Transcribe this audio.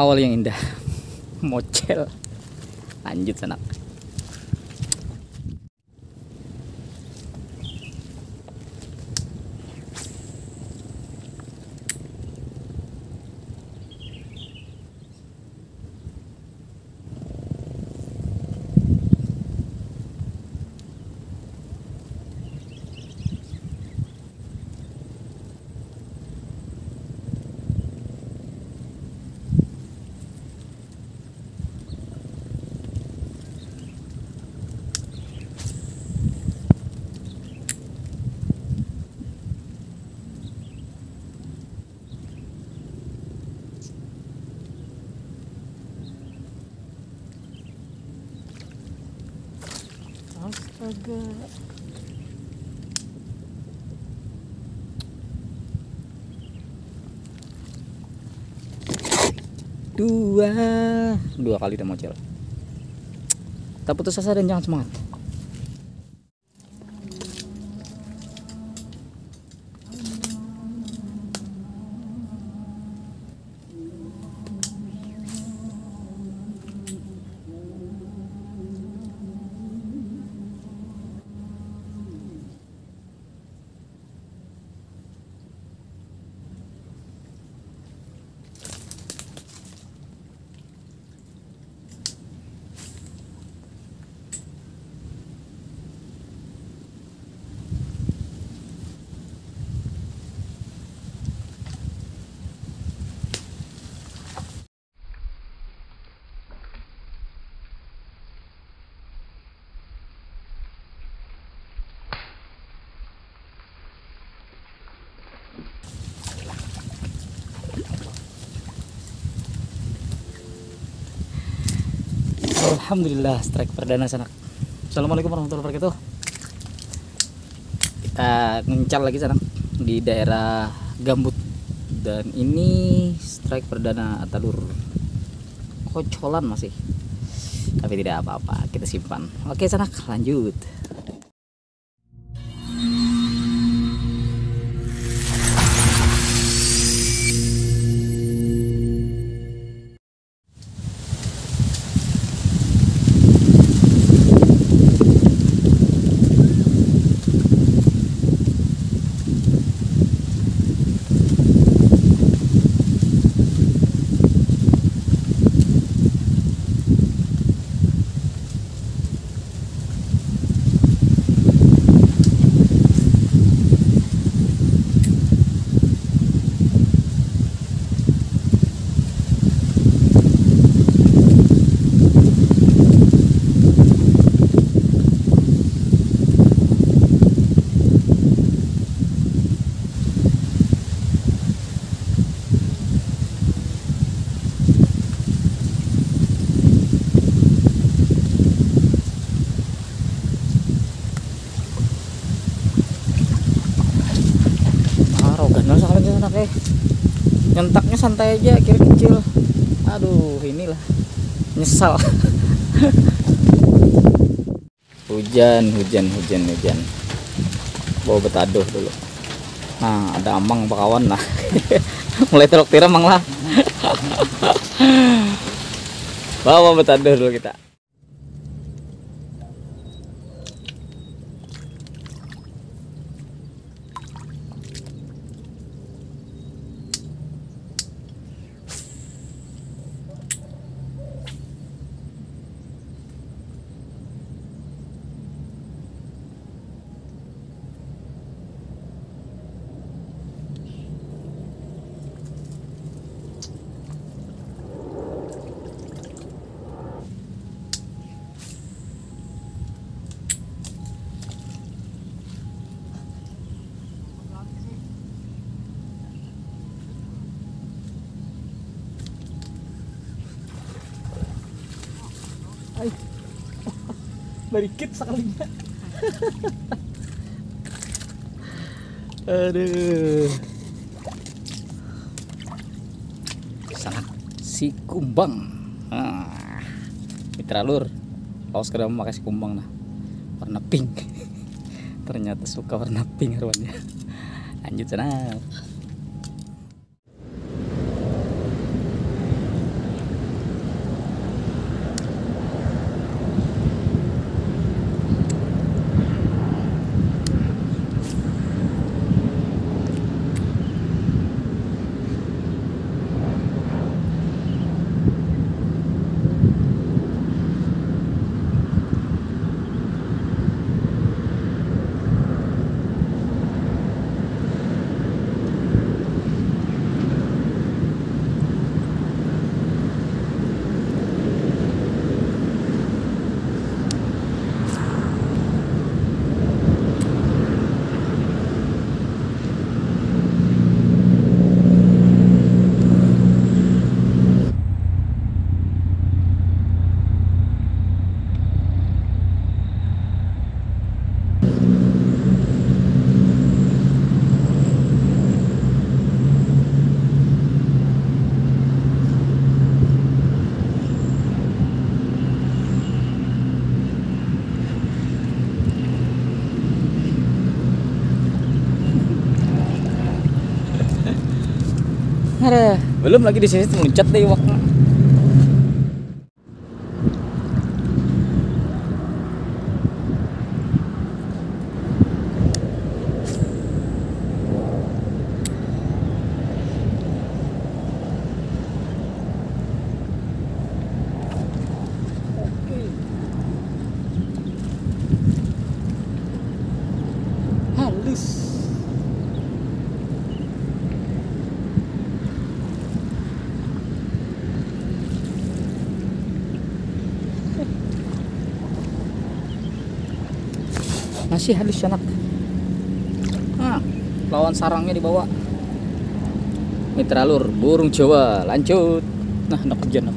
awal yang indah. Mocel. Lanjut sanak astaga dua. Dua kali udah mocel tak putus asa dan jangan semangat Alhamdulillah strike perdana sanak. Assalamualaikum warahmatullahi wabarakatuh. Kita ngencar lagi sanak di daerah Gambut dan ini strike perdana Atalur. Kocolan masih. Tapi tidak apa-apa, kita simpan. Oke sanak, lanjut. Nyentaknya santai aja, kira kecil. Aduh, inilah nyesal. hujan, hujan, hujan, hujan. Bawa betadoh dulu. Nah, ada amang bakawan lah. Mulai telok tiram lah. Bawa betadoh dulu kita. Barikit sekalinya. Aduh. Sangat si kumbang. Ah. Mitra lur. Paus kedua memakai si kumbang nah. Warna pink. Ternyata suka warna pink arwannya. Lanjut sana. Belum lagi di sini muncet deh waktu. halus masih halus anak nah, lawan sarangnya dibawa. Mitra lur burung jawa. Lanjut. Nah anak hujan